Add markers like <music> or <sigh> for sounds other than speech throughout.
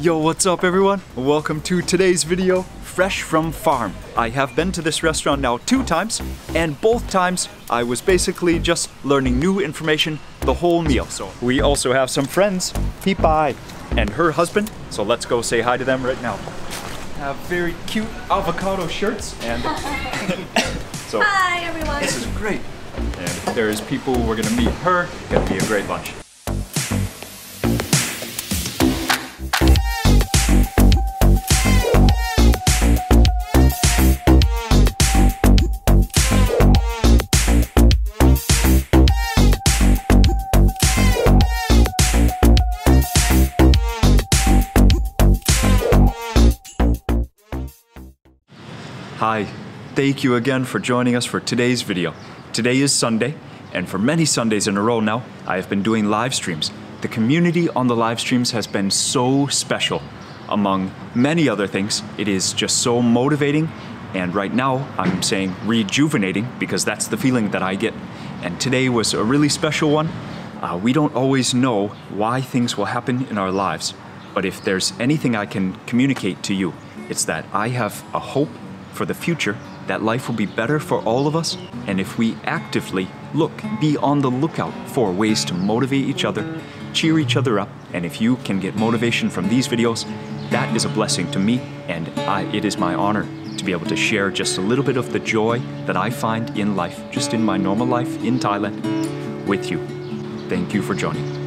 Yo, what's up everyone? Welcome to today's video, Fresh from Farm. I have been to this restaurant now two times, and both times I was basically just learning new information the whole meal. So we also have some friends, Pipai and her husband, so let's go say hi to them right now. Have very cute avocado shirts and <laughs> <laughs> so Hi everyone. this is great. And there's people, we're gonna meet her, gonna be a great lunch. Hi, thank you again for joining us for today's video. Today is Sunday, and for many Sundays in a row now, I have been doing live streams. The community on the live streams has been so special. Among many other things, it is just so motivating, and right now I'm saying rejuvenating because that's the feeling that I get. And today was a really special one. Uh, we don't always know why things will happen in our lives, but if there's anything I can communicate to you, it's that I have a hope for the future that life will be better for all of us. And if we actively look, be on the lookout for ways to motivate each other, cheer each other up, and if you can get motivation from these videos, that is a blessing to me, and I, it is my honor to be able to share just a little bit of the joy that I find in life, just in my normal life in Thailand, with you. Thank you for joining.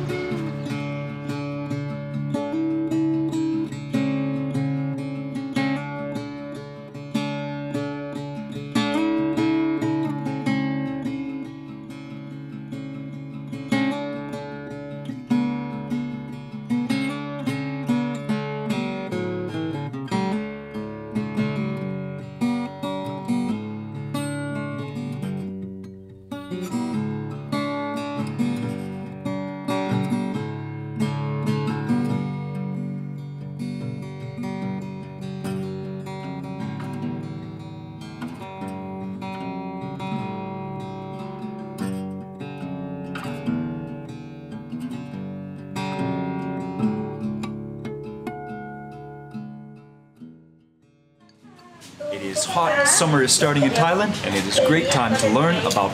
hot, summer is starting in Thailand, and it is a great time to learn about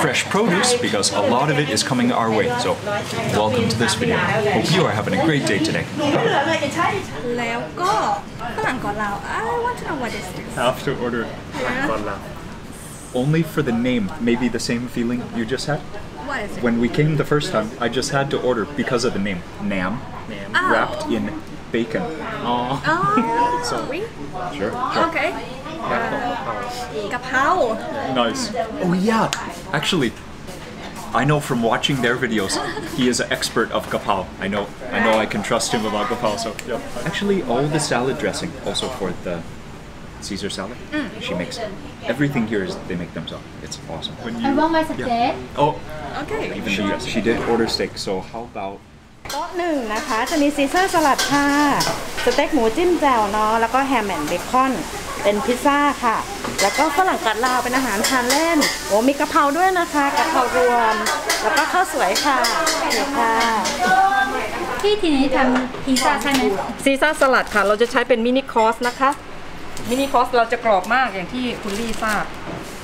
fresh produce because a lot of it is coming our way. So, welcome to this video. Hope you are having a great day today. I want to know what is this. I have to order. Only for the name, maybe the same feeling you just had? What is it? When we came the first time, I just had to order because of the name. Nam. Nam. Oh. Wrapped in bacon. Oh. oh. Sorry. Sure. sure. Okay. กะเพรา Nice. Oh yeah, actually, I know from watching their videos, he is an expert of gapao. I know, I know, I can trust him about gapao. So yeah. Actually, all the salad dressing, also for the Caesar salad, she makes everything here is they make themselves. It's awesome. When I want my steak. oh, okay even she she did order steak. So how about โต๊ะหนึ่งนะคะ จะมีซีซ่าสลัดค่ะ สเต็กหมูจิ้มแจ่วเนาะ แล้วก็แฮมแอนด์เบคอน เป็นพิซซ่าค่ะ แล้วก็ฝรั่งกัดลาวเป็นอาหารทานเล่น โอ้มีกะเพราด้วยนะคะกะเพรารวม แล้วก็ข้าวสวยค่ะนี่ค่ะที่ทีนี้ทำพิซซ่าใช่ไหมซีซ่าสลัดค่ะ เราจะใช้เป็นมินิคอร์สนะคะ มินิคอร์สเราจะกรอบมากอย่างที่คุณลี่ทราบ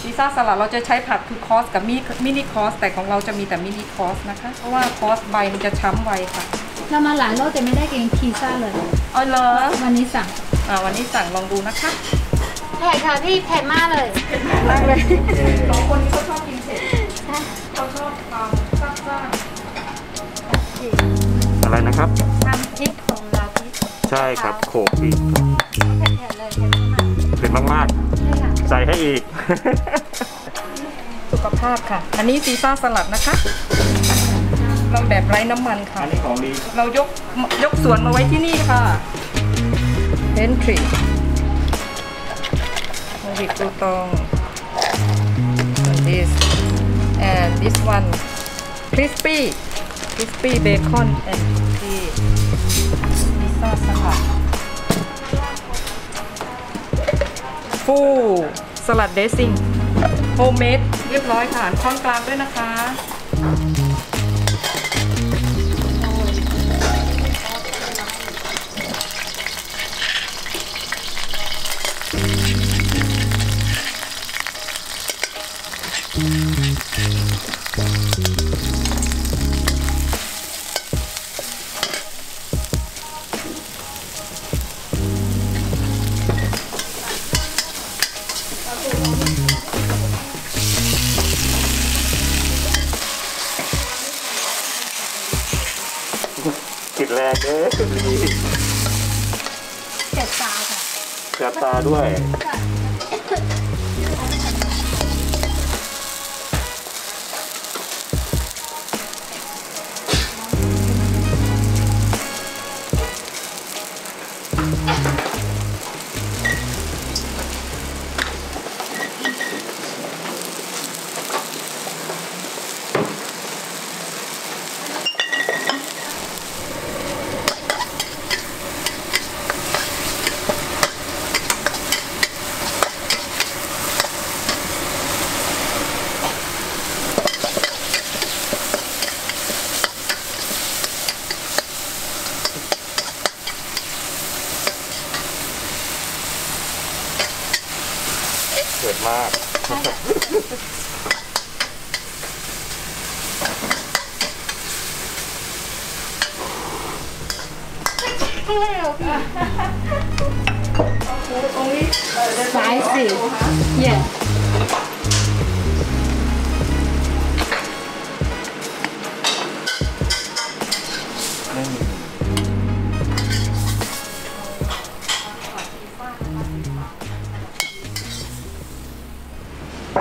ซีซ่าสลัดเราจะใช้ผักคือคอร์สกับมิมินิคอร์สแต่ของเราจะมีแต่มินิคอร์สนะคะ เพราะว่าคอร์สใบมันจะช้ำไวค่ะ เรามาหลายรอบแต่ไม่ได้กินพิซซ่าเลยเอาเลยวันนี้สั่งอ่าวันนี้สั่งลองดูนะคะ เผ็ดค่ะพี่เผ็ดมากเลยมากเลยสองคนนี้ก็ชอบกินเผ็ดเขาชอบความซ่าซ่าอะไรนะครับทำพริกของเราพริกใช่ครับโขกอีกเผ็ดๆเลยเผ็ดมากเผ็ดมากใช่ค่ะๆใส่ให้อีก สุขภาพค่ะ อันนี้ซีซ่าสลัดนะคะเราแบบไร้น้ำมันค่ะ อันนี้ของดี เรายกยกสวนมาไว้ที่นี่ค่ะเพนทรี โมบิตูตอง this and this one crispy crispy bacon and cookie พิซซ่าสลัดฟูสลัดเดซิ่งโฮมเมดเรียบร้อยค่ะช้อนกลางด้วยนะคะ เด้อเจ็บตาค่ะแสบตาด้วย spicy yeah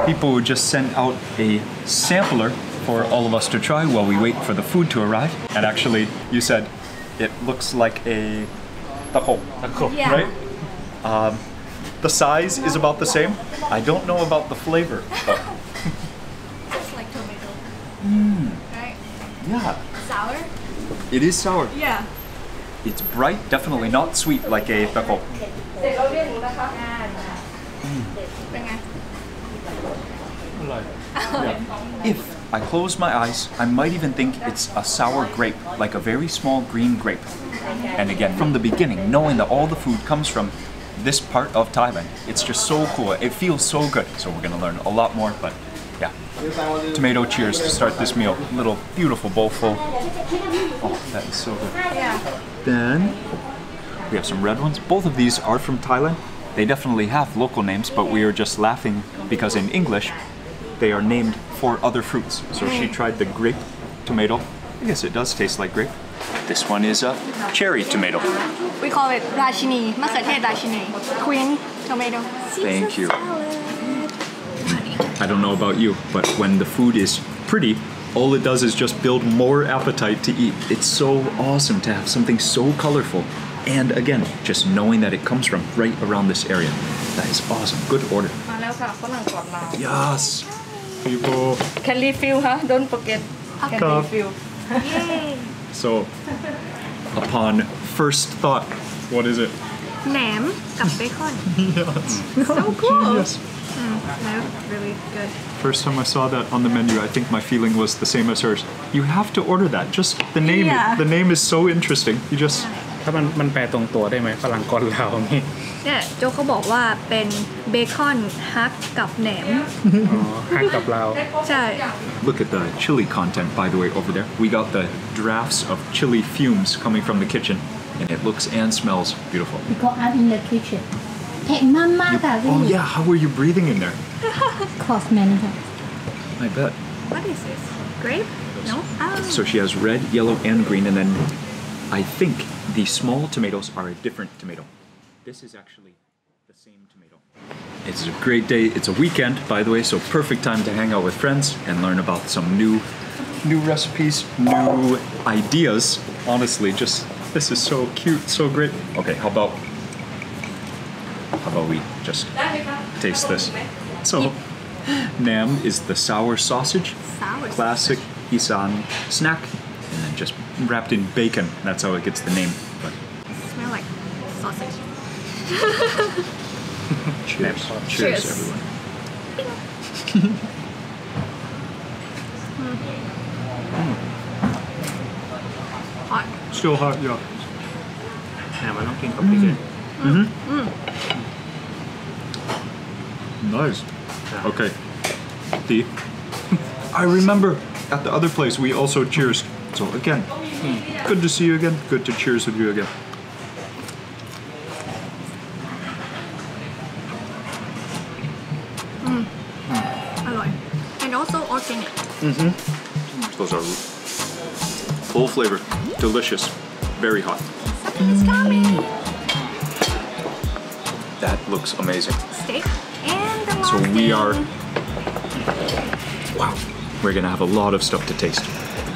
People would just sent out a sampler for all of us to try while we wait for the food to arrive. And actually, you said it looks like a taco, Yeah. right? Um, the size is about the same. I don't know about the flavor. it <laughs> Tastes like tomato. Mm. Right? Yeah. Sour? It is sour. Yeah. It's bright, definitely not sweet like a peco. Yeah. Mm. If I close my eyes, I might even think it's a sour grape, like a very small green grape. And again, from the beginning, knowing that all the food comes from this part of Thailand, it's just so cool. It feels so good. So we're gonna learn a lot more, but yeah. Tomato cheers to start this meal. Little beautiful bowl full. Oh, that is so good. Yeah. Then we have some red ones. Both of these are from Thailand. They definitely have local names, but we are just laughing because in English they are named for other fruits. So she mm. tried the grape tomato. I guess it does taste like grape. This one is a cherry tomato. We call it rashini, masate rashini, queen tomato. Thank you. I don't know about you, but when the food is pretty, all it does is just build more appetite to eat. It's so awesome to have something so colorful. And again, just knowing that it comes from right around this area. That is awesome. Good order. Yes. People. Can refill, huh? Don't forget. Can refill. Yay. <laughs> So, upon first thought? What is it? Nam, bacon. <laughs> Yes, so cool. Yes. Mm, no, really good. First time I saw that on the menu, I think my feeling was the same as hers. You have to order that. Just the name. Yeah. The name is so interesting. You just. ถ้ามันมันแปลตรงตัวได้ไหมฝรั่งกอนลาวนี่เนี่ยโจเขาบอกว่าเป็นเบคอนฮักกับแหนมฮักกับลาวใช่ <laughs> Look at the chili content by the way over there. We got the drafts of chili fumes coming from the kitchen and it looks and smells beautiful. We got out in the kitchen. Hey, mama, you, oh yeah, how were you breathing in there? <laughs> Cost times I bet. What is this? Grape? No. Oh. So she has red, yellow, and green, and then I think the small tomatoes are a different tomato. This is actually the same tomato. It's a great day. It's a weekend, by the way, so perfect time to hang out with friends and learn about some new, new recipes, new ideas. Honestly, just this is so cute, so great. Okay, how about how about we just taste this? So, nam is the sour sausage sour classic Isan snack, and then just wrapped in bacon. That's how it gets the name. But smell like sausage <laughs> cheers, cheers, Cheers. everyone. <laughs> still hot, yeah. ね、まあ、なんていうか、プリクレ。うん。Nice. Yeah. Okay. D. I remember at the other place we also cheers. So again, mm. good to see you again. Good to cheers with you again. Mm. Mm. Alloy. And also organic. Mm-hmm. Those are flavor, delicious. very hot. Something's coming. That looks amazing. Steak and the So we are. Wow. We're gonna have a lot of stuff to taste.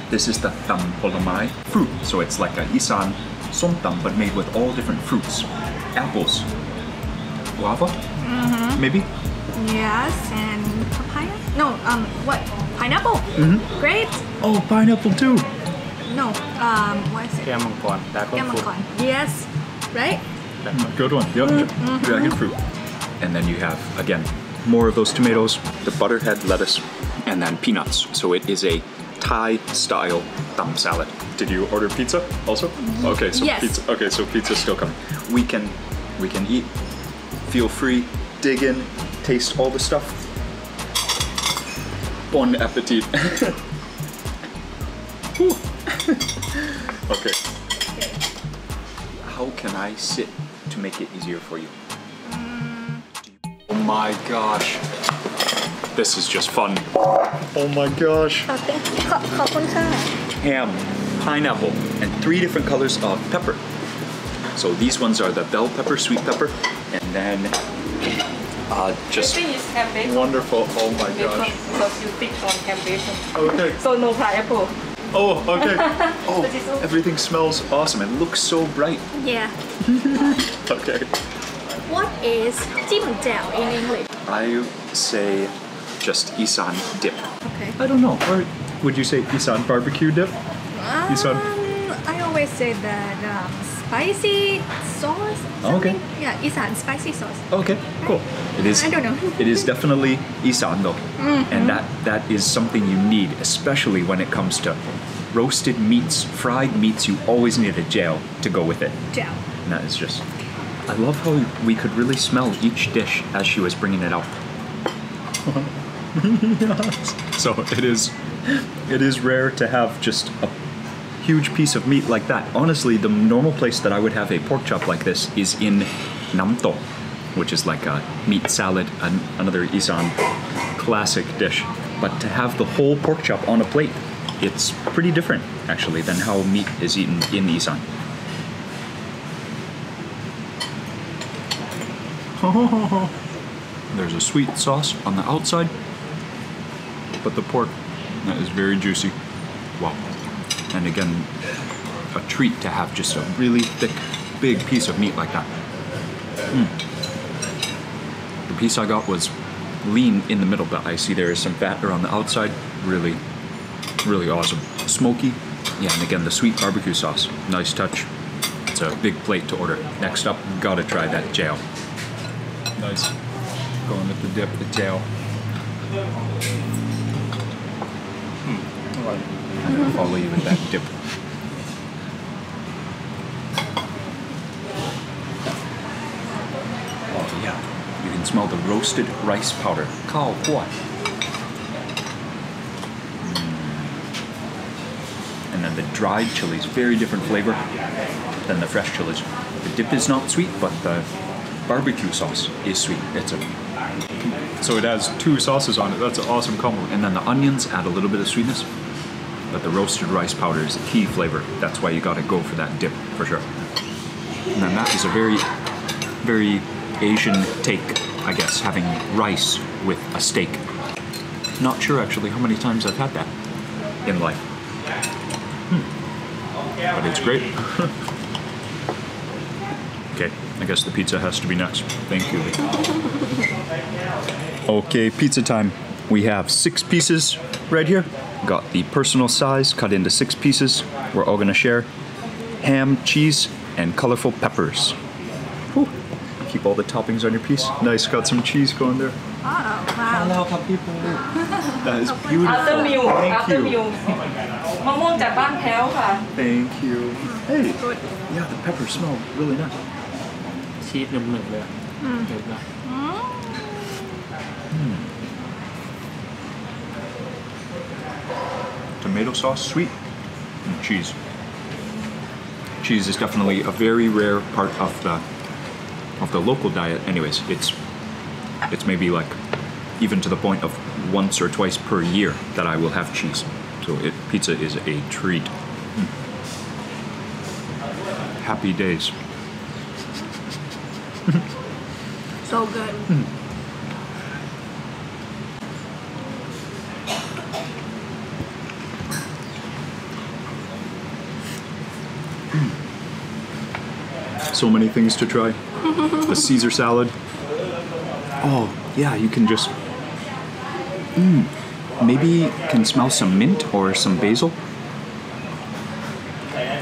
This is the tam polamai fruit. So it's like a isan somtam, but made with all different fruits. Apples. Guava? Maybe? Yes, and papaya? No, um, what? Pineapple? Mm-hmm. Grapes? Oh, pineapple too. No. Um, what is it? Dragon fruit. Yes. Right? Mm, good one. Yep. Mm -hmm. Dragon fruit. And then you have, again, more of those tomatoes, the butterhead lettuce, and then peanuts. So it is a Thai style thumb salad. Did you order pizza also? Mm-hmm. Okay, so yes. pizza okay, so pizza's still coming. We can we can eat. Feel free, dig in, taste all the stuff. Bon appetit. <laughs> <laughs> okay. Okay. How can I sit to make it easier for you? Mm. Oh my gosh. This is just fun. Oh my gosh. Ham, pineapple, and three different colors of pepper. So these ones are the bell pepper, sweet pepper, and then uh, just wonderful. Oh my because, gosh. Because you picked on ham bacon. Okay. So no pineapple. Oh, okay. <laughs> Oh, everything smells awesome. It looks so bright. Yeah. <laughs> okay. What is jimdao in English? I say just isan dip. Okay. I don't know. Or would you say isan barbecue dip? Um, isan. I always say that um, spicy sauce. Something. Okay. Yeah, Isan spicy sauce. Okay, cool. It is. I don't know. it is definitely Isan though, mm -hmm. and that that is something you need, especially when it comes to roasted meats, fried meats. You always need a gel to go with it. Gel. And that is just. I love how we could really smell each dish as she was bringing it out. <laughs> so it is, it is rare to have just a huge piece of meat like that. Honestly, the normal place that I would have a pork chop like this is in namtok, which is like a meat salad, an, another Isan classic dish. But to have the whole pork chop on a plate, it's pretty different actually than how meat is eaten in Isan. <laughs> There's a sweet sauce on the outside, but the pork that is very juicy. Wow. And again, a treat to have just a really thick, big piece of meat like that. Mm. The piece I got was lean in the middle, but I see there is some fat around the outside. Really, really awesome. Smoky. Yeah, and again, the sweet barbecue sauce. Nice touch. It's a big plate to order. Next up, gotta try that jail. Nice. Going with the dip, the jail. I'm gonna follow you with that dip. Oh yeah, you can smell the roasted rice powder. Khao khua. Mm. And then the dried chilies, very different flavor than the fresh chilies. The dip is not sweet, but the barbecue sauce is sweet. It's a so it has two sauces on it. That's an awesome combo. And then the onions add a little bit of sweetness, but the roasted rice powder is a key flavor. That's why you got to go for that dip for sure. And then that is a very, very Asian take, I guess, having rice with a steak. Not sure actually how many times I've had that in life. Hmm. But it's great. <laughs> okay, I guess the pizza has to be next. Thank you. Okay, pizza time. We have six pieces right here. Got the personal size cut into six pieces. We're all gonna share ham, cheese, and colorful peppers. Whew. Keep all the toppings on your piece. Nice, got some cheese going there. Oh, wow. Hello, people. That is <laughs> beautiful. After meal Thank after you. meal มะม่วงจากบ้านแพ้วค่ะ Thank you. Hey. Yeah, the peppers smell really nice. ชีสหนึบๆเลยหนึบนะ tomato sauce, sweet, and cheese. Cheese is definitely a very rare part of the of the local diet. Anyways, it's it's maybe like even to the point of once or twice per year that I will have cheese. So it pizza is a treat. Mm. happy days. <laughs> so good So many things to try. a Caesar salad. Oh, yeah, you can just. Mm, maybe can smell some mint or some basil.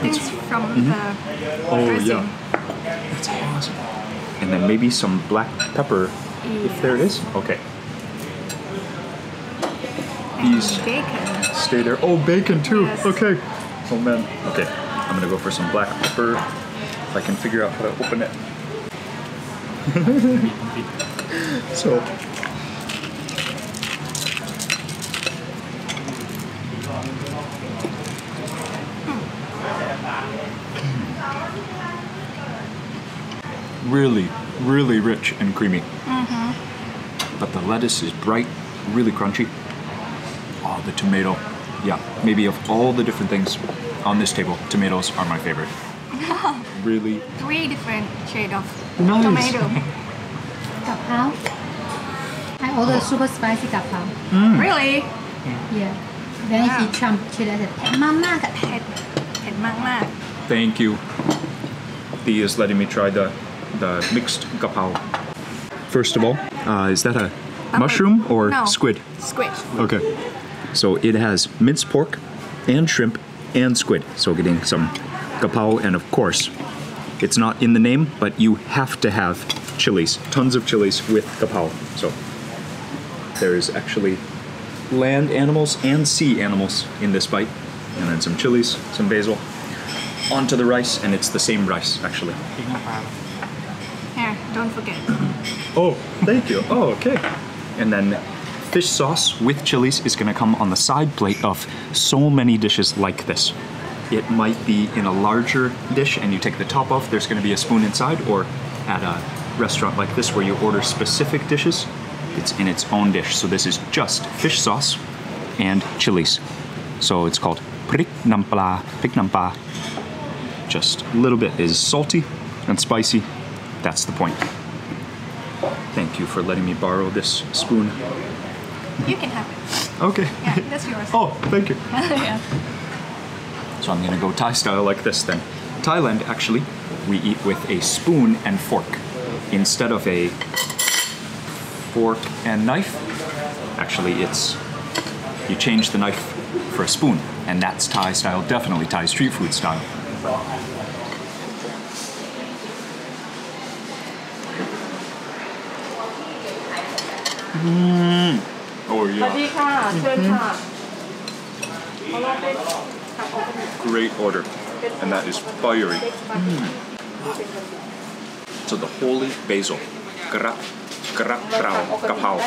it's from the Oh, dressing yeah. That's awesome. And then maybe some black pepper, if there is. Okay. These bacon stay there. Oh, bacon too. Yes. Okay. Oh man. Okay. I'm gonna go for some black pepper. If I can figure out how to open it. <laughs> so. Really, really rich and creamy. Mm-hmm. But the lettuce is bright, really crunchy. Oh, the tomato. Yeah, maybe of all the different things on this table, tomatoes are my favorite. <laughs> really? Three different shade of nice. tomato. <laughs> Kapow. I ordered oh. super spicy kapow. Mm. Really? Yeah. yeah. Then wow. jumped to the said, "Mama, mama." Thank you. He is letting me try the the mixed kapow. First of all, uh, is that a Bumble. mushroom or no. squid? Squid. Okay. So it has minced pork and shrimp and squid. So getting some kapow, and of course, it's not in the name, but you have to have chilies, tons of chilies with kapow. So there is actually land animals and sea animals in this bite, and then some chilies, some basil, onto the rice, and it's the same rice actually. Here, don't forget. oh, thank you. Oh, okay. And then fish sauce with chilies is going to come on the side plate of so many dishes like this. It might be in a larger dish and you take the top off, there's going to be a spoon inside, or at a restaurant like this where you order specific dishes, it's in its own dish. So this is just fish sauce and chilies. So it's called prik nampla, prik nampa. Just a little bit is salty and spicy. That's the point. Thank you for letting me borrow this spoon. you can have it Okay. yeah that's yours Oh, thank you. <laughs> yeah. So I'm gonna go Thai style like this then. Thailand, actually, we eat with a spoon and fork instead of a fork and knife. Actually, it's you change the knife for a spoon, and that's Thai style, definitely Thai street food style. Mm. Oh yeah. Mm -hmm great order, and that is fiery. So the holy basil, grak, grak brau, kapau.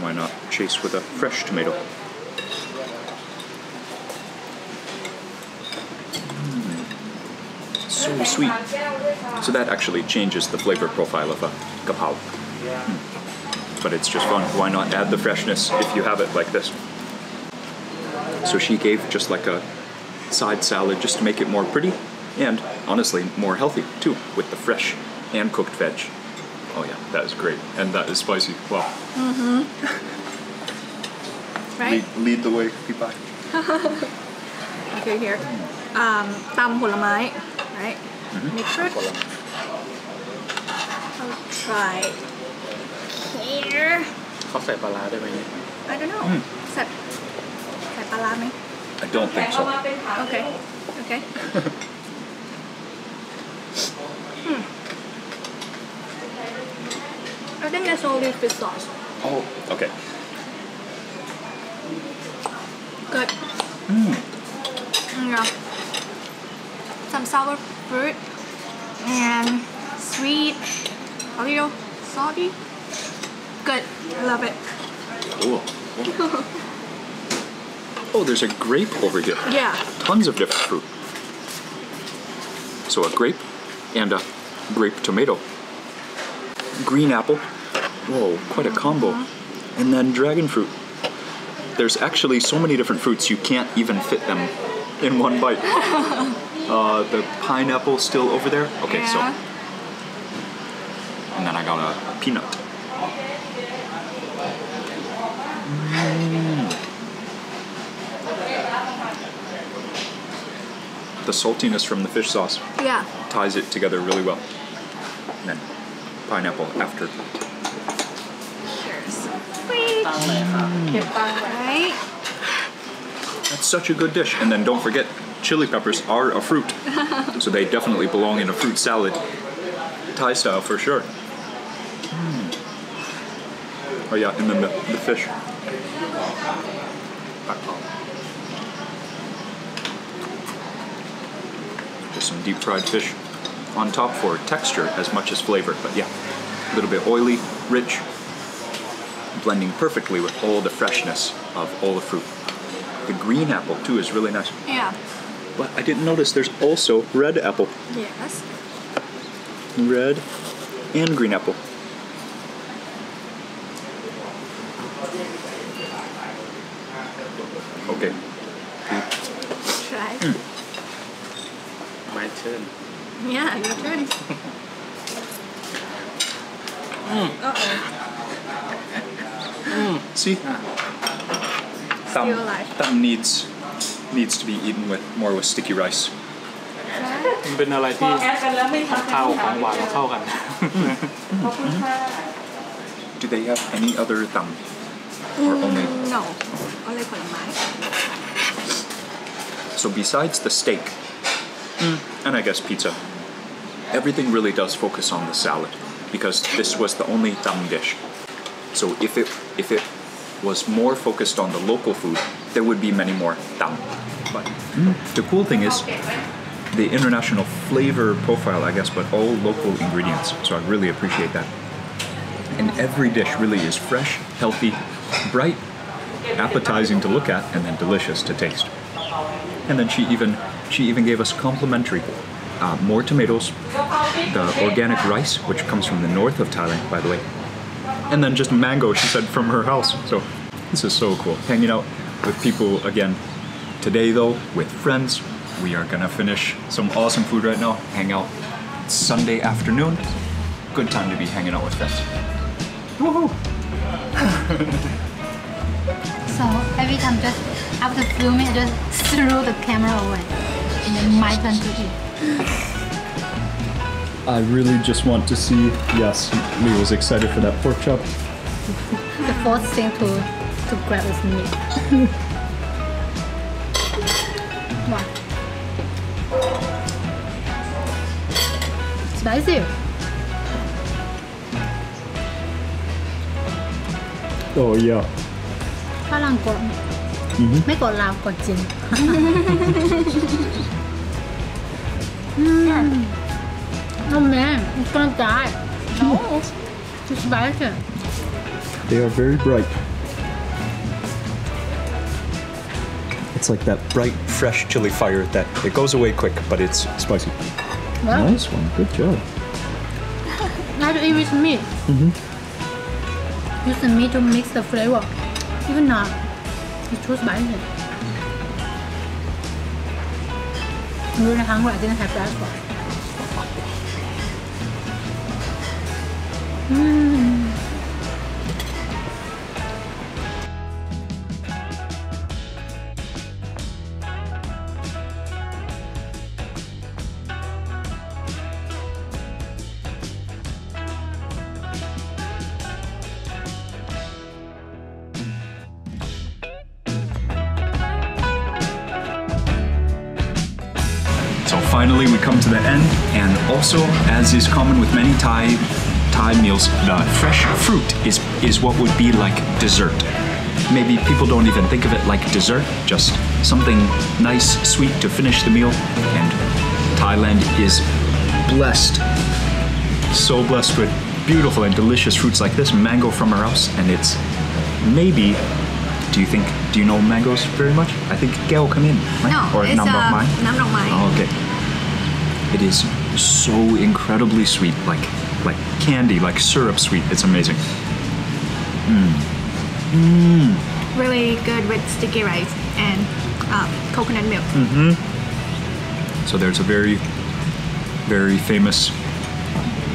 Why not chase with a fresh tomato? Mm. So sweet. So that actually changes the flavor profile of a kapau. Mm. But it's just fun. Why not add the freshness if you have it like this? So she gave just like a side salad just to make it more pretty and honestly more healthy too with the fresh and cooked veg. Oh yeah, that is great. And that is spicy. Wow. Mm-hmm. right? Lead, lead, the way, people. <laughs> okay, here. Um, tam right? Mm-hmm. Mix it. I'll try here. I don't know. Mm. Except ปลาร้าไหม I don't think so. Okay. Okay. hmm. I think that's only fish sauce. Oh, okay. Good. Mm. Yeah. Some sour fruit and sweet, a little salty. Good. I love it. Cool. <laughs> Oh, there's a grape over here. Yeah. Tons of different fruit. So a grape and a grape tomato. Green apple. Whoa, quite a combo. And then dragon fruit. There's actually so many different fruits you can't even fit them in one bite. <laughs> Uh, the pineapple still over there. Okay, so and then I got a peanut. The saltiness from the fish sauce Yeah. ties it together really well. And then pineapple after. Cheers. Sweet. Right? That's such a good dish. And then don't forget, chili peppers are a fruit. <laughs> so they definitely belong in a fruit salad. Thai style for sure. Mm. Oh yeah, and then the, the fish. Just some deep fried fish on top for texture as much as flavor. But yeah, a little bit oily, rich, blending perfectly with all the freshness of all the fruit. The green apple too is really nice. Yeah. But I didn't notice there's also red apple. Yes. Red and green apple. Okay. Try. My turn Yeah, your turn. Uh-oh. See? Thumb, Still alive. thumb needs needs to be eaten with more with sticky rice. มันเป็นอะไร พอ ที่ แอดกันแล้วไม่ทำ ข้าวของหวานเข้ากัน ขอบคุณค่ะ Do they have any other thumb? Or only No. Only ผลไม้ So besides the steak, mm, and I guess pizza, everything really does focus on the salad because this was the only thumb dish. So if it if it was more focused on the local food, there would be many more thumb. But mm, the cool thing is the international flavor profile, I guess, but all local ingredients. So I really appreciate that. And every dish really is fresh, healthy, bright, appetizing to look at, and then delicious to taste. And then she even she even gave us complimentary uh, more tomatoes, the organic rice, which comes from the north of Thailand, by the way, and then just mango. She said from her house. So this is so cool. Hanging out with people again today, though, with friends. We are gonna finish some awesome food right now. Hang out. It's Sunday afternoon. Good time to be hanging out with friends. Woohoo! <laughs> So every time just after filming, I just threw the camera away. And then my turn to eat. I really just want to see. Yes, Li was excited for that pork chop. <laughs> The fourth thing to to grab with me. wow. Spicy. Oh yeah. Hoa làng cột. Mấy cột Lào cột chín. Oh man, it's gonna die. <laughs> No. It's spicy. They are very bright. It's like that bright, fresh chili fire that it goes away quick, but it's spicy. Well, Nice one. Good job. Like to eat with meat. Use the meat to mix the flavor. Even not, it's too spicy. I'm really hungry. I didn't have breakfast. Mm. Also, as is common with many Thai Thai meals, the fresh fruit is is what would be like dessert. Maybe people don't even think of it like dessert, just something nice, sweet to finish the meal. And Thailand is blessed, so blessed with beautiful and delicious fruits like this, mango from our house, and it's maybe. Do you think? Do you know mangoes very much? I think Gao come in, right? No, or it's Nam Dok Mai? Nam Dok Mai. Oh, okay. It is so incredibly sweet, like like candy, like syrup sweet. It's amazing. Mm. Mm. Really good with sticky rice and uh, coconut milk mm-hmm. So there's a very, very famous,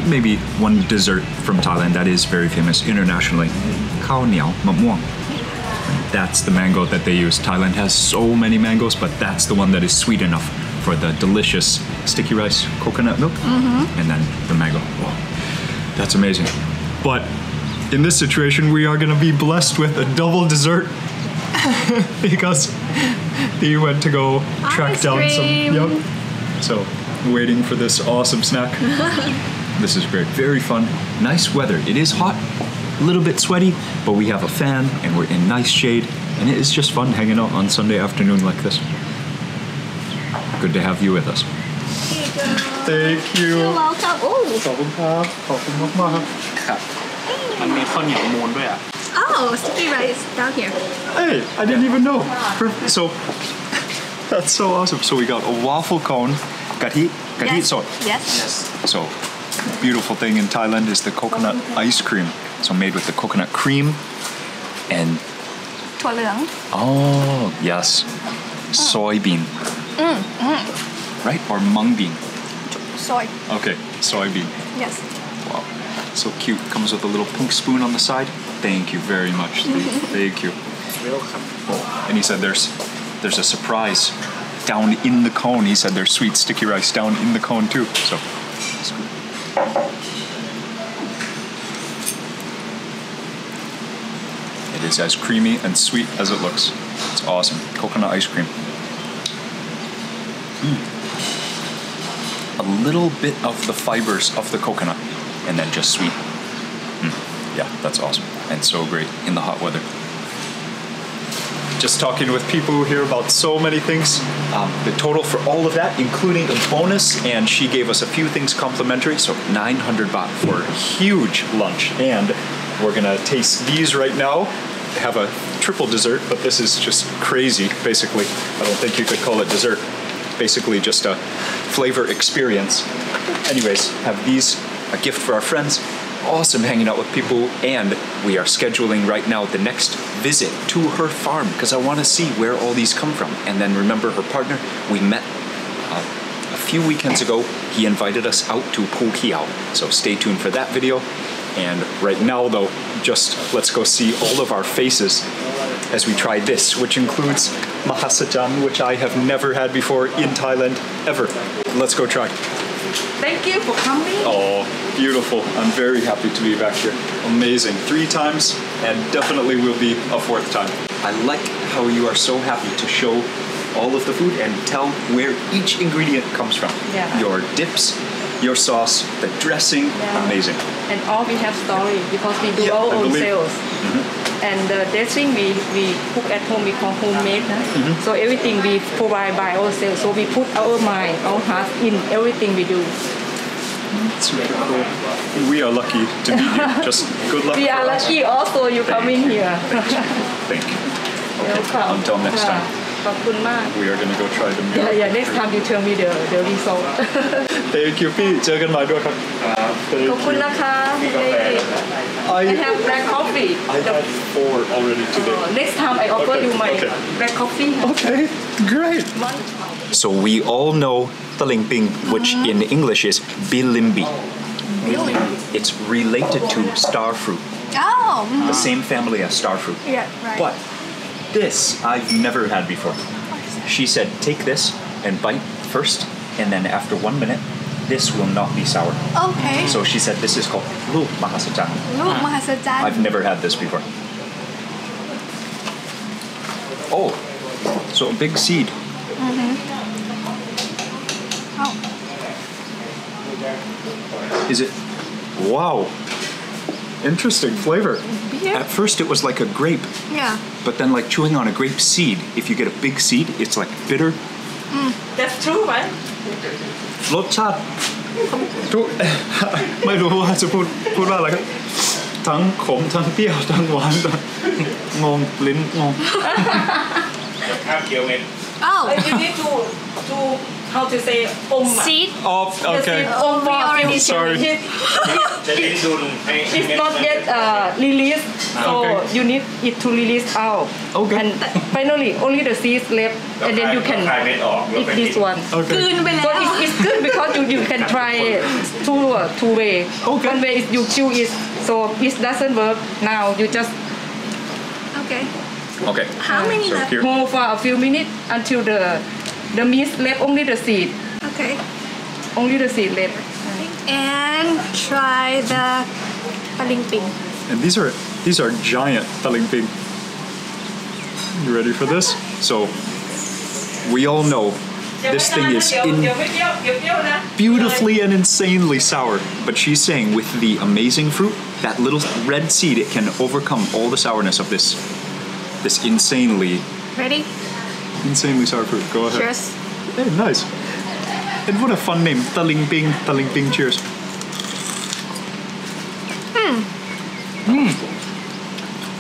maybe one dessert from Thailand that is very famous internationally. Khao niao mamuang. That's the mango that they use. Thailand has so many mangoes, but that's the one that is sweet enough for the delicious sticky rice coconut milk. Mm-hmm. And then the mango. Wow. That's amazing. But in this situation, we are going to be blessed with a double dessert <laughs> because he went to go track Ice down cream. some. Yep. So, waiting for this awesome snack. <laughs> this is great. Very fun. Nice weather. It is hot, a little bit sweaty, but we have a fan and we're in nice shade. And it is just fun hanging out on Sunday afternoon like this. Good to have you with us Thank you. You're welcome oh ขอบคุณครับขอบคุณมากๆครับ มันมีข้าวเหนียวมูนด้วยอ่ะ oh sticky rice down here Hey, I didn't even know. Per- So that's so awesome. So we got a waffle cone, kati, kati yes so. yes So beautiful thing in Thailand is the coconut ice cream. So made with the coconut cream and ถั่วเหลือง oh yes, soybean. Right or mung bean? soy Okay, soybean. yes Wow, so cute. Comes with a little pink spoon on the side. Thank you very much. <laughs> Thank you. Oh, and he said there's there's a surprise down in the cone. He said there's sweet sticky rice down in the cone too. So it's good. It is as creamy and sweet as it looks. It's awesome. Coconut ice cream. Mm. Little bit of the fibers of the coconut and then just sweet. Mm. Yeah, that's awesome. And so great in the hot weather just talking with people here about so many things. Um, the total for all of that, including a bonus, and she gave us a few things complimentary, so 900 baht for a huge lunch. And we're gonna taste these right now. Have a triple dessert, but this is just crazy, basically. I don't think you could call it dessert. Basically, just a flavor experience. Anyways, have these, a gift for our friends, awesome hanging out with people and we are scheduling right now the next visit to her farm because i want to see where all these come from and then remember her partner we met uh, a few weekends ago he invited us out to Phu Kiaw. so stay tuned for that video and right now though just let's go see all of our faces as we try this which includes mahasajan which i have never had before in thailand ever let's go try Thank you for coming. Oh, beautiful. I'm very happy to be back here. Amazing. Three times, and definitely will be a fourth time. I like how you are so happy to show all of the food and tell where each ingredient comes from. Yeah. Your dips, your sauce, the dressing. Yeah. Amazing. And all we have story because we do Yeah, our I own believe. sales. Mm-hmm And the dressing we, we cook at home, we call homemade. huh? Mm-hmm. So everything we provide by ourselves. So we put our mind, our heart in everything we do. Super cool. We are lucky to meet you. <laughs> Just good luck We for are us. lucky also you come in here. Thank you. Welcome. Until next time. ขอบคุณมาก We are gonna go try the Yeah, miracle yeah. Next fruit. time you tell me the the result. <laughs> Thank you พี่เจอกันใหม่ด้วยครับ Thank ขอบคุณ you. นะคะ I, I have black coffee. I had four already today. Next time I offer Okay, you my okay. black coffee. Okay, great. So we all know Talingping, which in English is bilimbi. really It's related to star fruit, oh the same family as star fruit. yeah right But this I've never had before. She said, take this and bite first, and then after one minute, this will not be sour. Okay. So she said this is called Lu Mahasatan. Lu ah. Mahasatan. I've never had this before. Oh, so a big seed. Mm-hmm. Oh. Is it? Wow. Interesting flavor. Beer? At first, it was like a grape. Yeah. But then, like chewing on a grape seed, if you get a big seed, it's like bitter That's true, right? รสชาติทุก ไม่รู้ว่าจะพูดพูดว่าอะไรครับทั้งขมทั้งเปรี้ยวทั้งหวานทั้งงงลิ้นงงห้ามเคี้ยวเม็ด oh you need to to how to say omma. Seed? Of, okay. Yes, we already Sorry. It's not yet uh, released, so okay. you need it to release out. Okay. And finally, only the seeds left, and then you can eat this one. Okay. So it's, it's good because you, you can try <laughs> two, uh, two way. Okay. One way is you chew it, so it doesn't work now, you just... Okay. Okay. How many so left? More for a few minutes until the the meat left only the seed. Okay. Only the seed left. And try the taling ping. And these are these are giant taling ping. You ready for this? So we all know this thing is beautifully and insanely sour. But she's saying with the amazing fruit, that little red seed, it can overcome all the sourness of this this insanely ready insanely sourproof. Go ahead. Cheers. Hey, nice. And what a fun name, Taling Ping, Taling Ping. Cheers. Hmm. Hmm.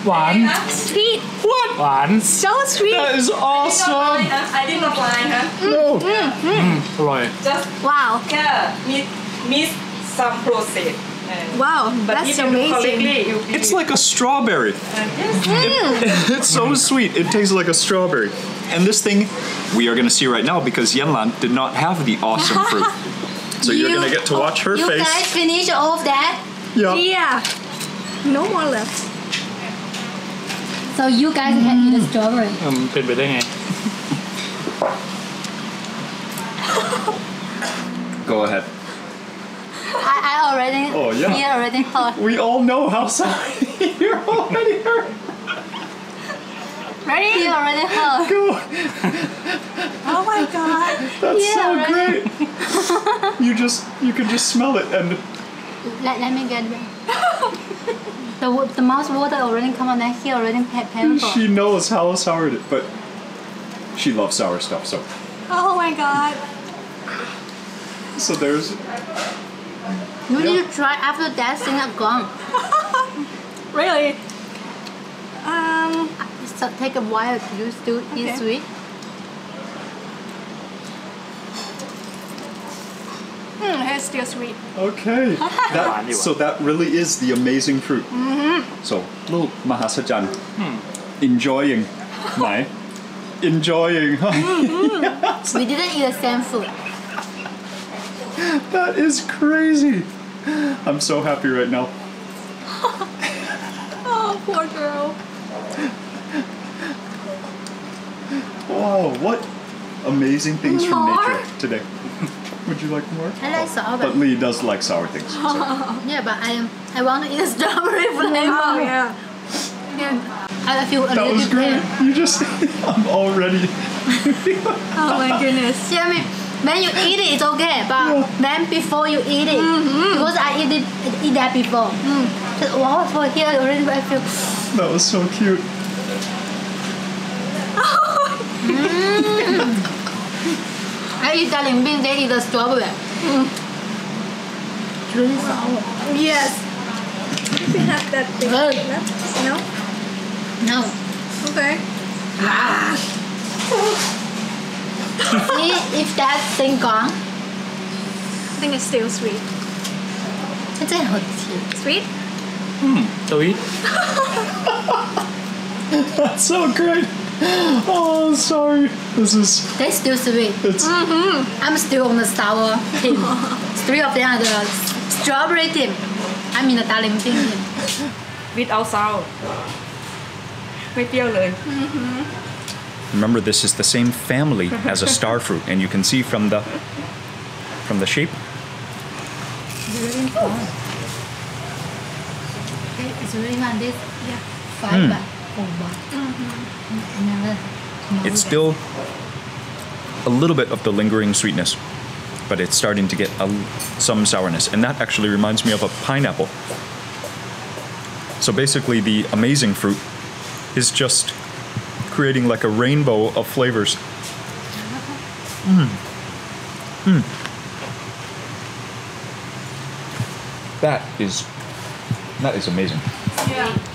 One. Sweet. What? One. So sweet. That is awesome. I did not apply. Huh? No. Hmm. Hmm. Mm. Right. Just wow. Yeah, miss, some process. Wow, but that's amazing. It's like a strawberry. Mm. It, hmm. <laughs> it's so sweet. It tastes like a strawberry and this thing we are going to see right now because Yenlan did not have the awesome <laughs> fruit. So you, are going to get to watch her you face. You guys finish all of that? Yeah. Yeah. No more left. So you guys mm. can eat the mm. strawberry. Um, bit bit <laughs> Go ahead. I, I already. Oh yeah. We already. We all know how sorry <laughs> you're already hurt ready he already heard Go. oh my god That's Yeah, so right. great. <laughs> you just you can just smell it and let, let me get the, the mouth water already come on and he already pa- painful she knows how sour it is, but she loves sour stuff. So oh my god so there's you need to try after that thing are gone <laughs> really so take a while to you still eat sweet hmm, it's still sweet okay. <laughs> That, so that really is the amazing fruit. Mm-hmm. So little Mahasajan enjoying my <laughs> enjoying. <laughs> Mm-hmm. we didn't eat the same food that is crazy. I'm so happy right now. oh poor girl Wow, what amazing things from nature today. <laughs> Would you like more? I like sour But Li does like sour things. so- <laughs> yeah but I I want to eat the strawberry <laughs> flavor oh yeah I feel a That little was great. pain. You just, I'm already. oh my goodness See, I mean, when you eat it, it's okay, but then before you eat it, mm-hmm. because I eat it, eat that before. Mm. So, wow, for here already I feel. That was so cute. Mm. I eat Italian beans, they eat the strawberry. Mm. It's really sour. Yes. You can have that thing. No? No. Okay. Ah. <laughs> See if that thing gone. I think it's still sweet. 真好吃。Sweet? Hmm, sweet. <laughs> <laughs> That's so good. <gasps> Oh, sorry. This is. They still sweet. It's. I'm still on the sour team. <laughs> Three of them are the strawberry team. I'm in the darling bean team. without sound ไม่เปรี้ยวเลย Remember, this is the same family as a star <laughs> fruit, and you can see from the from the shape. It's really fun. This yeah. five baht, four baht. Never. It's still a little bit of the lingering sweetness, but it's starting to get a, some sourness, and that actually reminds me of a pineapple. So basically, the amazing fruit is just creating like a rainbow of flavors. Mm. Mm. That is that is amazing. yeah